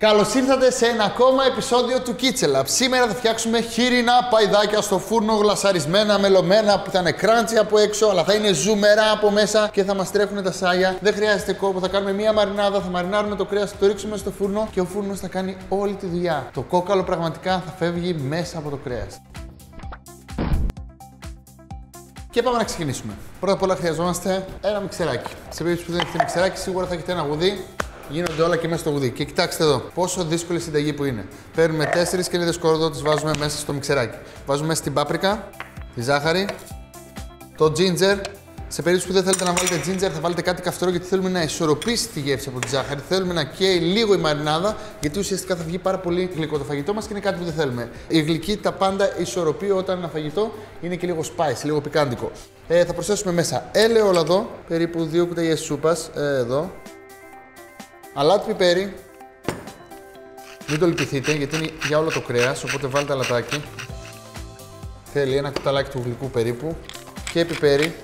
Καλώς ήρθατε σε ένα ακόμα επεισόδιο του Kitchen Lab. Σήμερα θα φτιάξουμε χείρινα παϊδάκια στο φούρνο, γλασαρισμένα, μελωμένα που θα είναι κράντσι από έξω, αλλά θα είναι ζουμερά από μέσα και θα μας τρέχουν τα σάγια. Δεν χρειάζεται κόπο, θα κάνουμε μία μαρινάδα, θα μαρινάρουμε το κρέας, θα το ρίξουμε στο φούρνο και ο φούρνος θα κάνει όλη τη δουλειά. Το κόκαλο πραγματικά θα φεύγει μέσα από το κρέας. Και πάμε να ξεκινήσουμε. Πρώτα απ' όλα χρειαζόμαστε ένα μιξεράκι. Σε περίπτωση που δεν έχετε μιξεράκι, σίγουρα θα έχετε ένα γουδί γίνονται όλα και μέσα στο γουδί. Και κοιτάξτε εδώ, πόσο δύσκολη συνταγή που είναι. Παίρνουμε τέσσερις κελίδες κόρδο, τις βάζουμε μέσα στο μιξεράκι. Βάζουμε μέσα την πάπρικα, τη ζάχαρη, το ginger. Σε περίπτωση που δεν θέλετε να βάλετε ginger, θα βάλετε κάτι καυτερό γιατί θέλουμε να ισορροπήσει τη γεύση από τη ζάχαρη. Θέλουμε να καίει λίγο η μαρινάδα, γιατί ουσιαστικά θα βγει πάρα πολύ γλυκό το φαγητό μας και είναι κάτι που δεν θέλουμε. Η γλυκή τα πάντα ισορροπεί όταν ένα φαγητό είναι και λίγο spice, λίγο πικάντικο. Ε, θα προσθέσουμε μέσα ελαιόλαδο, περίπου δύο κουταλιές σούπας, ε, εδώ, Αλάτι πιπέρι. Μην το λυπηθείτε γιατί είναι για όλο το κρέας, οπότε βάλτε αλατάκι. Θέλει ένα κουταλάκι του γλυκού περίπου. Και πιπέρι.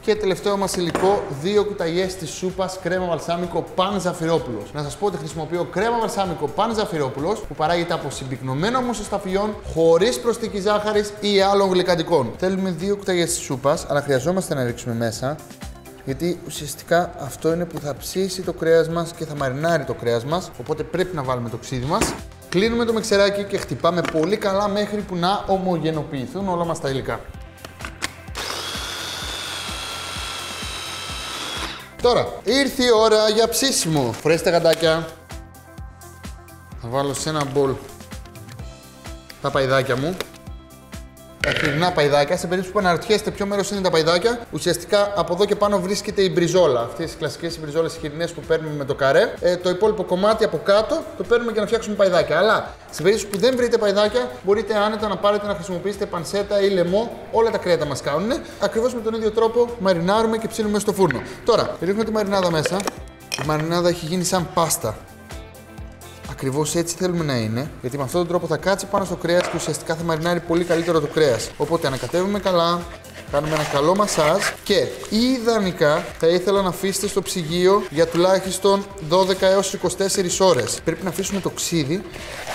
Και τελευταίο μας υλικό, δύο κουταλιές της σούπας κρέμα βαλσάμικο παν ζαφυρόπουλος. Να σας πω ότι χρησιμοποιώ κρέμα βαλσάμικο παν ζαφυρόπουλος που παράγεται από συμπυκνωμένο μουσο σταφιών χωρίς προστική ζάχαρης ή άλλων γλυκαντικών. Θέλουμε δύο κουταλιές της σούπας, αλλά χρειαζόμαστε να ρίξουμε μέσα γιατί ουσιαστικά αυτό είναι που θα ψήσει το κρέας μας και θα μαρινάρει το κρέας μας, οπότε πρέπει να βάλουμε το ξύδι μας. Κλείνουμε το μεξεράκι και χτυπάμε πολύ καλά μέχρι που να ομογενοποιηθούν όλα μας τα υλικά. Τώρα, ήρθε η ώρα για ψήσιμο. Φορέστε γαντάκια. Θα βάλω σε ένα μπολ τα παϊδάκια μου τα χοιρινά παϊδάκια. Σε περίπτωση που αναρωτιέστε ποιο μέρος είναι τα παϊδάκια, ουσιαστικά από εδώ και πάνω βρίσκεται η μπριζόλα. Αυτές οι κλασικές μπριζόλες χοιρινές που παίρνουμε με το καρέ. Ε, το υπόλοιπο κομμάτι από κάτω το παίρνουμε για να φτιάξουμε παϊδάκια. Αλλά σε περίπτωση που δεν βρείτε παϊδάκια, μπορείτε άνετα να πάρετε να χρησιμοποιήσετε πανσέτα ή λαιμό. Όλα τα κρέατα μας κάνουν. Ακριβώς με τον ίδιο τρόπο μαρινάρουμε και ψήνουμε στο φούρνο. Τώρα, ρίχνουμε τη μαρινάδα μέσα. Η μαρινάδα έχει γίνει σαν πάστα. Ακριβώς έτσι θέλουμε να είναι, γιατί με αυτόν τον τρόπο θα κάτσει πάνω στο κρέας και ουσιαστικά θα μαρινάρει πολύ καλύτερο το κρέας. Οπότε ανακατεύουμε καλά, κάνουμε ένα καλό μασάζ και ιδανικά θα ήθελα να αφήσετε στο ψυγείο για τουλάχιστον 12 έως 24 ώρες. Πρέπει να αφήσουμε το ξύδι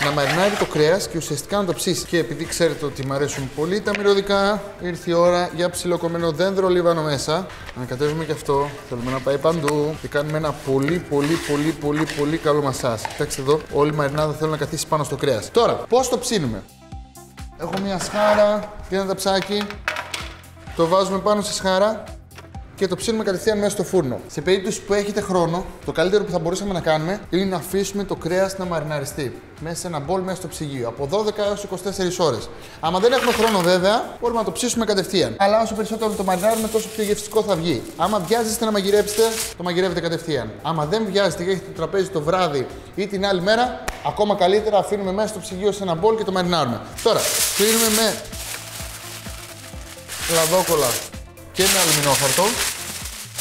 να μαρινάρει το κρέας και ουσιαστικά να το ψήσει. Και επειδή ξέρετε ότι μου αρέσουν πολύ τα μυρωδικά, ήρθε η ώρα για ψιλοκομμένο δέντρο λίβανο μέσα. Ανακατεύουμε και αυτό, θέλουμε να πάει παντού και κάνουμε ένα πολύ πολύ πολύ πολύ πολύ καλό μασάζ. Κοιτάξτε εδώ, όλη η μαρινάδα θέλω να καθίσει πάνω στο κρέας. Τώρα, πώς το ψήνουμε; Έχω μια σχάρα και ένα ταψάκι το βάζουμε πάνω στη σχάρα και το ψήνουμε κατευθείαν μέσα στο φούρνο. Σε περίπτωση που έχετε χρόνο, το καλύτερο που θα μπορούσαμε να κάνουμε είναι να αφήσουμε το κρέας να μαριναριστεί μέσα σε ένα μπολ μέσα στο ψυγείο από 12 έως 24 ώρες. Άμα δεν έχουμε χρόνο, βέβαια, μπορούμε να το ψήσουμε κατευθείαν. Αλλά όσο περισσότερο το μαρινάρουμε, τόσο πιο γευστικό θα βγει. Άμα βιάζεστε να μαγειρέψετε, το μαγειρεύετε κατευθείαν. Άμα δεν βιάζεστε και έχετε το τραπέζι το βράδυ ή την άλλη μέρα, ακόμα καλύτερα αφήνουμε μέσα στο ψυγείο σε ένα μπολ και το μαρινάρουμε. Τώρα, κλείνουμε με λαδόκολα και με αλουμινόχαρτο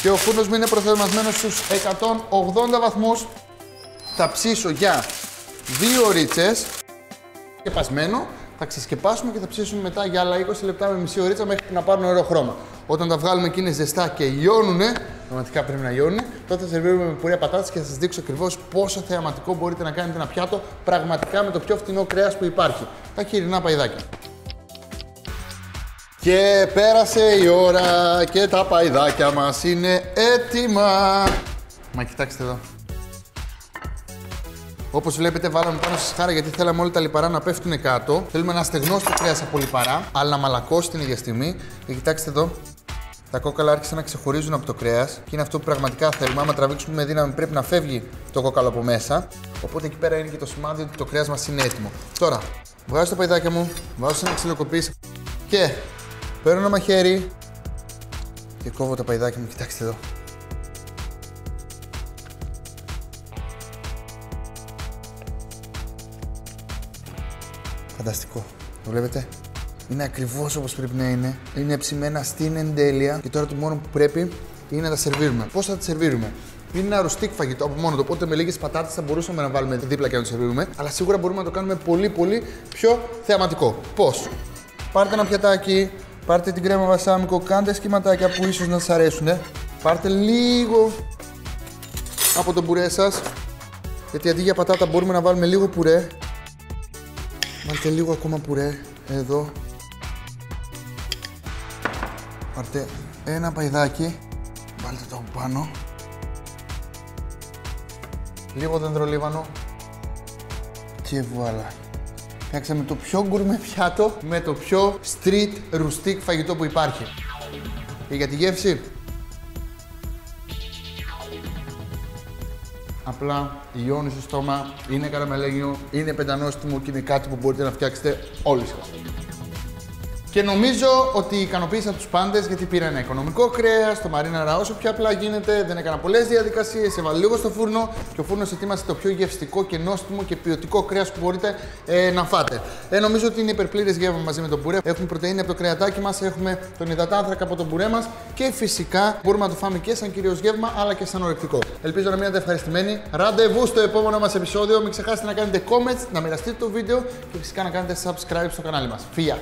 και ο φούρνος μου είναι προθερμασμένος στους 180 βαθμούς. Θα ψήσω για 2 ωρίτσες και πασμένο. Θα ξεσκεπάσουμε και θα ψήσουμε μετά για άλλα 20 λεπτά με μισή ωρίτσα μέχρι να πάρουν ωραίο χρώμα. Όταν τα βγάλουμε και είναι ζεστά και λιώνουνε, πραγματικά πρέπει να λιώνουν, τότε θα σερβίρουμε με πουρία πατάτας και θα σας δείξω ακριβώς πόσο θεαματικό μπορείτε να κάνετε ένα πιάτο πραγματικά με το πιο φτηνό κρέας που υπάρχει. Τα χοιρινά παϊδάκια. Και πέρασε η ώρα και τα παϊδάκια μας είναι έτοιμα. Μα κοιτάξτε εδώ. Όπως βλέπετε, βάλαμε πάνω στη σχάρα γιατί θέλαμε όλα τα λιπαρά να πέφτουν κάτω. Θέλουμε να στεγνώσει το κρέας από λιπαρά, αλλά να μαλακώσει την ίδια στιγμή. Και κοιτάξτε εδώ, τα κόκαλα άρχισαν να ξεχωρίζουν από το κρέας και είναι αυτό που πραγματικά θέλουμε. Άμα τραβήξουμε με δύναμη, πρέπει να φεύγει το κόκαλο από μέσα. Οπότε εκεί πέρα είναι και το σημάδι ότι το κρέας μας είναι έτοιμο. Τώρα, βγάζω τα παϊδάκια μου, βάζω σε ένα ξυλοκοπής και Παίρνω ένα μαχαίρι και κόβω τα παϊδάκια μου. Κοιτάξτε εδώ. Φανταστικό. Το βλέπετε; Είναι ακριβώς όπως πρέπει να είναι. Είναι ψημένα στην εντέλεια. Και τώρα το μόνο που πρέπει είναι να τα σερβίρουμε. Πώς θα τα σερβίρουμε; Είναι ένα ρουστίκ φαγητό από μόνο του. Οπότε με λίγες πατάτες θα μπορούσαμε να βάλουμε δίπλα και να το σερβίρουμε. Αλλά σίγουρα μπορούμε να το κάνουμε πολύ πολύ πιο θεαματικό. Πώς; Πάρτε ένα πιατάκι, Πάρτε την κρέμα βασάμικο, κάντε σχηματάκια που ίσως να σας αρέσουν. Πάρτε λίγο από το μπουρέ σας Γιατί αντί για πατάτα μπορούμε να βάλουμε λίγο πουρέ. Βάλτε λίγο ακόμα πουρέ εδώ. Πάρτε ένα παϊδάκι. Βάλτε το από πάνω. Λίγο δεντρολίβανο. Και βουάλα. Φτιάξαμε το πιο γκουρμέ πιάτο με το πιο street rustic φαγητό που υπάρχει. Και για τη γεύση, απλά λιώνει στο στόμα, είναι καραμελένιο, είναι πεντανόστιμο και είναι κάτι που μπορείτε να φτιάξετε όλοι σας. Και νομίζω ότι ικανοποίησα τους πάντες γιατί πήρα ένα οικονομικό κρέας, το μαρίναρα όσο πιο απλά γίνεται, δεν έκανα πολλές διαδικασίες, έβαλα λίγο στο φούρνο και ο φούρνος ετοίμασε το πιο γευστικό και νόστιμο και ποιοτικό κρέας που μπορείτε ε, να φάτε. Ε, νομίζω ότι είναι υπερπλήρες γεύμα μαζί με το μπουρέ. Έχουμε πρωτενη από το κρεατάκι μας, έχουμε τον υδατάνθρακα από το μπουρέ μας και φυσικά μπορούμε να το φάμε και σαν κυρίως γεύμα αλλά και σαν ορεκτικό. Ελπίζω να μείνετε ευχαριστημένοι. Ραντεβού στο επόμενο μας επεισόδιο. Μην ξεχάσετε να κάνετε comments, να μοιραστείτε το βίντεο και φυσικά να κάνετε subscribe στο κανάλι μας. Φιλιά!